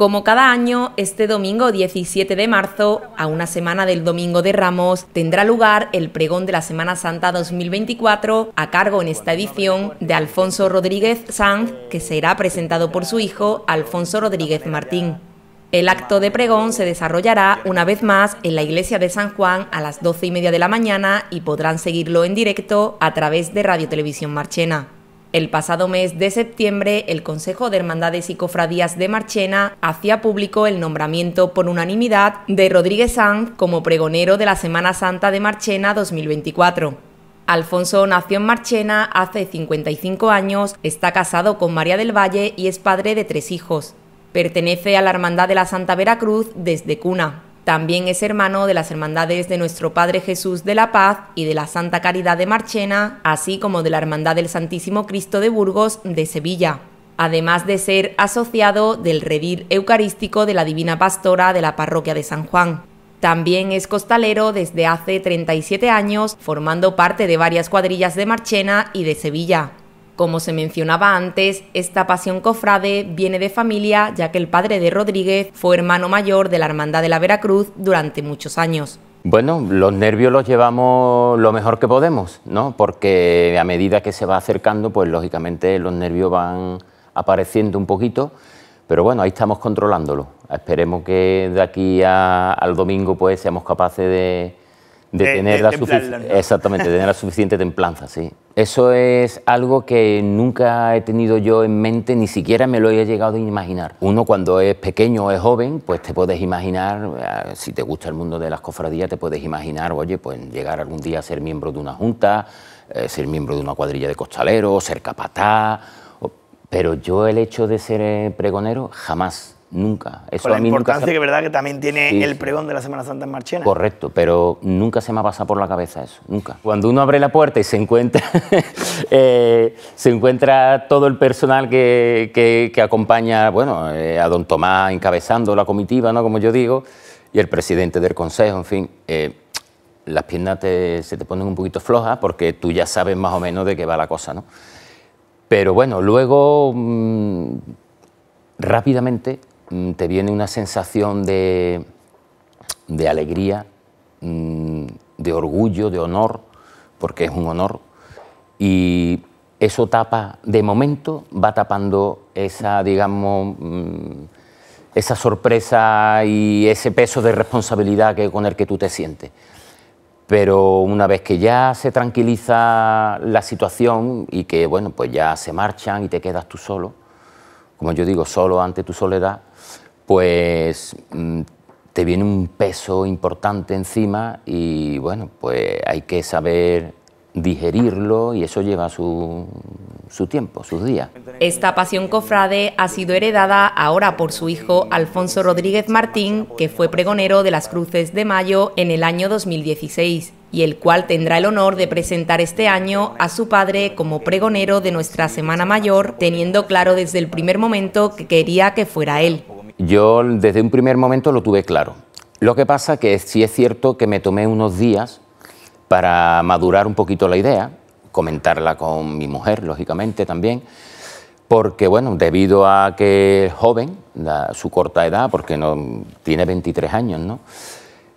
Como cada año, este domingo 17 de marzo, a una semana del Domingo de Ramos, tendrá lugar el pregón de la Semana Santa 2024 a cargo en esta edición de Alfonso Rodríguez Sanz, que será presentado por su hijo Alfonso Rodríguez Martín. El acto de pregón se desarrollará una vez más en la iglesia de San Juan a las 12 y media de la mañana y podrán seguirlo en directo a través de Radio Televisión Marchena. El pasado mes de septiembre, el Consejo de Hermandades y Cofradías de Marchena hacía público el nombramiento por unanimidad de Rodríguez Sanz como pregonero de la Semana Santa de Marchena 2024. Alfonso nació en Marchena hace 55 años, está casado con María del Valle y es padre de tres hijos. Pertenece a la Hermandad de la Santa Veracruz desde cuna. También es hermano de las hermandades de Nuestro Padre Jesús de la Paz y de la Santa Caridad de Marchena, así como de la Hermandad del Santísimo Cristo de Burgos de Sevilla, además de ser asociado del Redir Eucarístico de la Divina Pastora de la Parroquia de San Juan. También es costalero desde hace 37 años, formando parte de varias cuadrillas de Marchena y de Sevilla. Como se mencionaba antes, esta pasión cofrade viene de familia, ya que el padre de Rodríguez fue hermano mayor de la Hermandad de la Veracruz durante muchos años. Bueno, los nervios los llevamos lo mejor que podemos, ¿no? Porque a medida que se va acercando, pues lógicamente los nervios van apareciendo un poquito, pero bueno, ahí estamos controlándolo. Esperemos que de aquí al domingo pues seamos capaces de, de, tener la exactamente, tener la suficiente templanza, sí. Eso es algo que nunca he tenido yo en mente, ni siquiera me lo he llegado a imaginar. Uno cuando es pequeño o es joven, pues te puedes imaginar, eh, si te gusta el mundo de las cofradías, te puedes imaginar, oye, pues llegar algún día a ser miembro de una junta, eh, ser miembro de una cuadrilla de costaleros, ser capataz, pero yo el hecho de ser eh, pregonero jamás Nunca. Eso Con la importancia que verdad que también tiene el pregón de la Semana Santa en Marchena. Correcto, pero nunca se me ha pasado por la cabeza eso, nunca. Cuando uno abre la puerta y se encuentra, eh, se encuentra todo el personal que, que, acompaña bueno, eh, a don Tomás encabezando la comitiva, ¿no? como yo digo, y el presidente del consejo, en fin, eh, las piernas se te ponen un poquito flojas porque tú ya sabes más o menos de qué va la cosa, ¿no? Pero bueno, luego mm, rápidamente te viene una sensación de, de alegría, mm, de orgullo, de honor, porque es un honor, y eso tapa, de momento, va tapando esa, digamos, mm, esa sorpresa y ese peso de responsabilidad que, con el que tú te sientes. Pero una vez que ya se tranquiliza la situación y que, bueno, pues ya se marchan y te quedas tú solo, como yo digo, solo ante tu soledad, pues mm, te viene un peso importante encima y bueno, pues hay que saber digerirlo y eso lleva su, su, tiempo, sus días. Esta pasión cofrade ha sido heredada ahora por su hijo Alfonso Rodríguez Martín, que fue pregonero de las Cruces de Mayo en el año 2016 y el cual tendrá el honor de presentar este año a su padre como pregonero de nuestra Semana Mayor, teniendo claro desde el primer momento que quería que fuera él. Yo desde un primer momento lo tuve claro. Lo que pasa que sí es cierto que me tomé unos días para madurar un poquito la idea, comentarla con mi mujer, lógicamente también, porque bueno, debido a que es joven, su corta edad, porque no tiene 23 años, ¿no?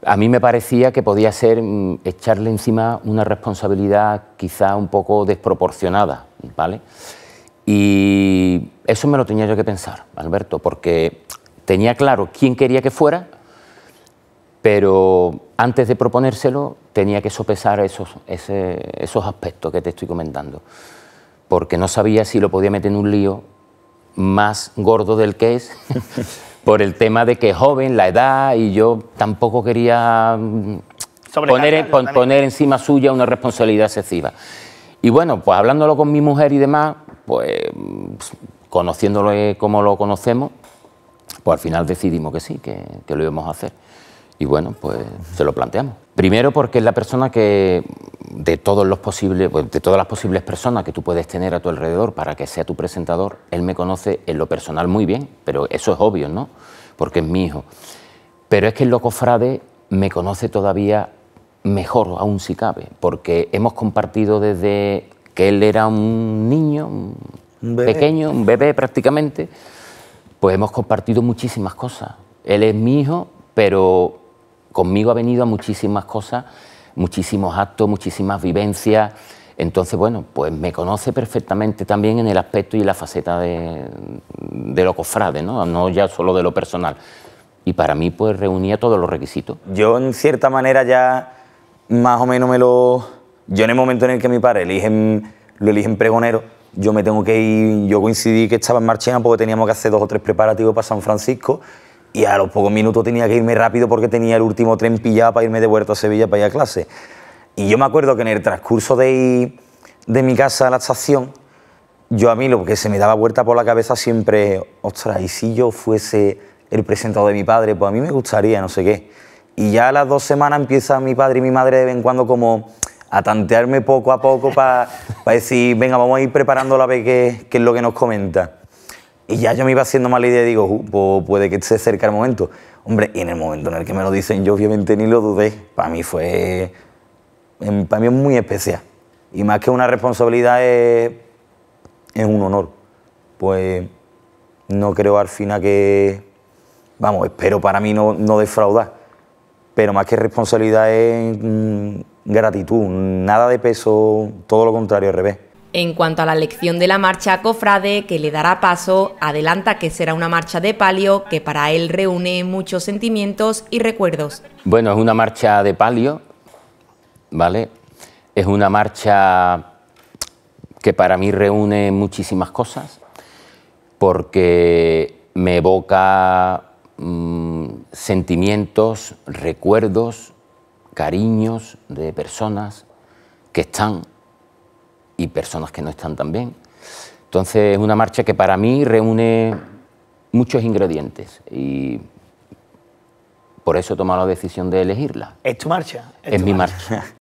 A mí me parecía que podía ser mm, echarle encima una responsabilidad quizá un poco desproporcionada, ¿vale? Y eso me lo tenía yo que pensar, Alberto, porque tenía claro quién quería que fuera, pero antes de proponérselo tenía que sopesar esos, esos aspectos que te estoy comentando, porque no sabía si lo podía meter en un lío más gordo del que es, por el tema de que es joven, la edad, y yo tampoco quería mm, poner, poner encima suya una responsabilidad excesiva. Y bueno, pues hablándolo con mi mujer y demás, pues conociéndolo como lo conocemos, pues al final decidimos que sí, que, lo íbamos a hacer. Y bueno, pues se lo planteamos. Primero porque es la persona que, de, todos los posibles, pues, de todas las posibles personas que tú puedes tener a tu alrededor para que sea tu presentador, él me conoce en lo personal muy bien, pero eso es obvio, ¿no? Porque es mi hijo. Pero es que el loco Frade me conoce todavía mejor, aún si cabe, porque hemos compartido desde que él era un niño, un pequeño, un bebé prácticamente, Pues hemos compartido muchísimas cosas. Él es mi hijo, pero conmigo ha venido a muchísimas cosas, muchísimos actos, muchísimas vivencias. Entonces, bueno, pues me conoce perfectamente también en el aspecto y la faceta de, de lo cofrade, ¿no? no ya solo de lo personal. Y para mí, pues reunía todos los requisitos. Yo, en cierta manera, ya más o menos me lo. Yo, en el momento en el que mi padre eligen, lo eligen pregonero, yo me tengo que ir. Yo coincidí que estaba en Marchena porque teníamos que hacer dos o tres preparativos para San Francisco y a los pocos minutos tenía que irme rápido porque tenía el último tren pillado para irme de vuelta a Sevilla para ir a clase. Y yo me acuerdo que en el transcurso de ir de mi casa a la estación, yo a mí lo que se me daba vuelta por la cabeza siempre, ostras, y si yo fuese el presentador de mi padre, pues a mí me gustaría, no sé qué. Y ya a las dos semanas empieza mi padre y mi madre de vez en cuando como a tantearme poco a poco para decir, venga, vamos a ir preparando la vez qué es lo que nos comenta. Y ya yo me iba haciendo mala idea y digo, uh, puede que se cerca el momento. Hombre, y en el momento en el que me lo dicen, yo obviamente ni lo dudé. Para mí fue. Para mí es muy especial. Y más que una responsabilidad es, es un honor. Pues no creo al final que. Vamos, espero para mí no, no defraudar. Pero más que responsabilidad es mm, gratitud. Nada de peso, todo lo contrario, al revés. En cuanto a la lección de la marcha Cofrade, que le dará paso, adelanta que será una marcha de palio que para él reúne muchos sentimientos y recuerdos. Bueno, es una marcha de palio, ¿vale? Es una marcha que para mí reúne muchísimas cosas, porque me evoca mm, sentimientos, recuerdos, cariños de personas que están y personas que no están tan bien. Entonces es una marcha que para mí reúne muchos ingredientes y por eso he tomado la decisión de elegirla. ¿Es tu marcha? Es, mi marcha.